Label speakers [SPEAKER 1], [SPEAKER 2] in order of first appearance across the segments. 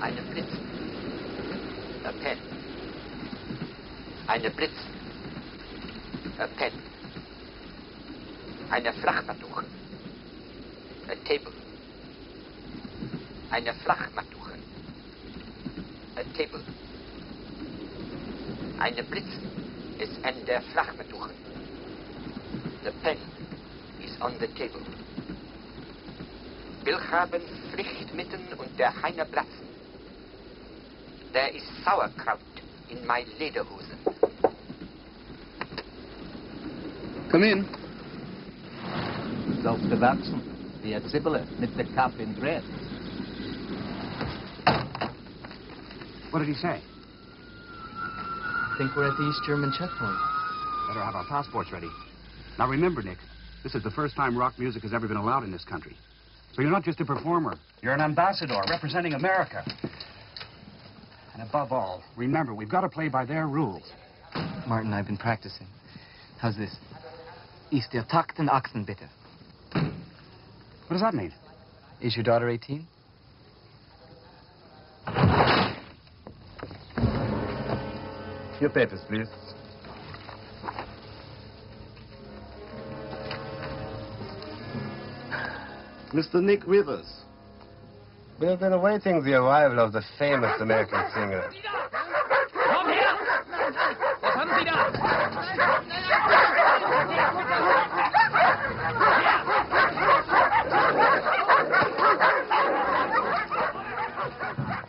[SPEAKER 1] Eine Blitz. Pen. Eine Blitz. Pen. Eine Flachmatuche. A table. Eine Flachmatuche. A table. Eine Blitz ist an der Flachmatuche. The pen is on the table. Will haben Pflichtmitten und der Heine platzen. There is sauerkraut in my lederhosen.
[SPEAKER 2] Come in.
[SPEAKER 3] Selbstgewachsen. Der Zibbele mit the Kappe in Dread.
[SPEAKER 4] What did he say?
[SPEAKER 5] I think we're at the East German checkpoint.
[SPEAKER 4] Better have our passports ready. Now remember, Nick, this is the first time rock music has ever been allowed in this country. So you're not just a performer. You're an ambassador representing America. And above all, remember, we've got to play by their rules.
[SPEAKER 5] Martin, I've been practicing. How's this? Ist der Takt in Achsen, bitte.
[SPEAKER 4] What does that mean?
[SPEAKER 5] Is your daughter 18?
[SPEAKER 6] Your papers, please. Mr. Nick Rivers. We have been awaiting the arrival of the famous American singer.
[SPEAKER 7] Komm her! Was haben Sie da?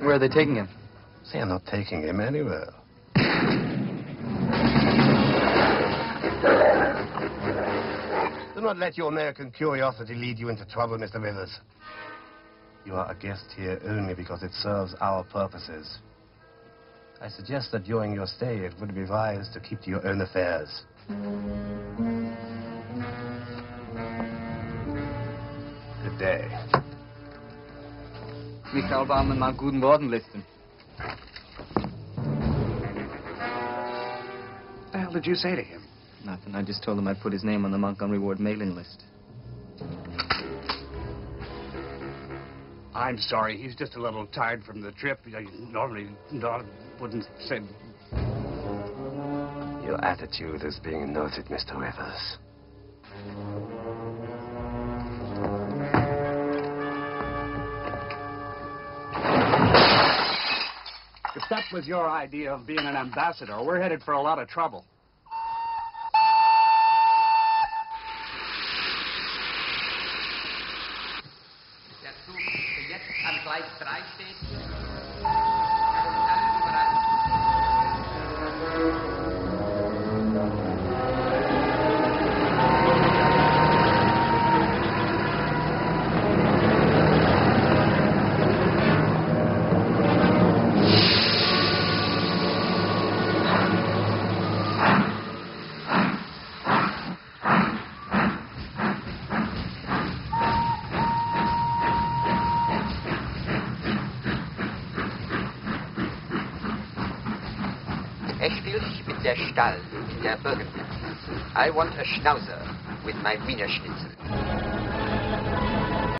[SPEAKER 5] Where are they taking him?
[SPEAKER 6] They are not taking him anywhere. Do not let your American curiosity lead you into trouble, Mr. Rivers. You are a guest here only because it serves our purposes. I suggest that during your stay it would be wise to keep to your own affairs. Good day.
[SPEAKER 5] Michael Baumann mal guten Worten listen.
[SPEAKER 4] What the hell did you say to him?
[SPEAKER 5] Nothing. I just told him I'd put his name on the Montgomery Ward mailing list.
[SPEAKER 4] I'm sorry. He's just a little tired from the trip. I normally not, wouldn't say.
[SPEAKER 6] Your attitude is being noted, Mr. Rivers.
[SPEAKER 4] If that was your idea of being an ambassador, we're headed for a lot of trouble.
[SPEAKER 1] Der Zug, der jetzt am Gleis 3 steht, Mit der der. I want a Schnauzer with my Wiener Schnitzel.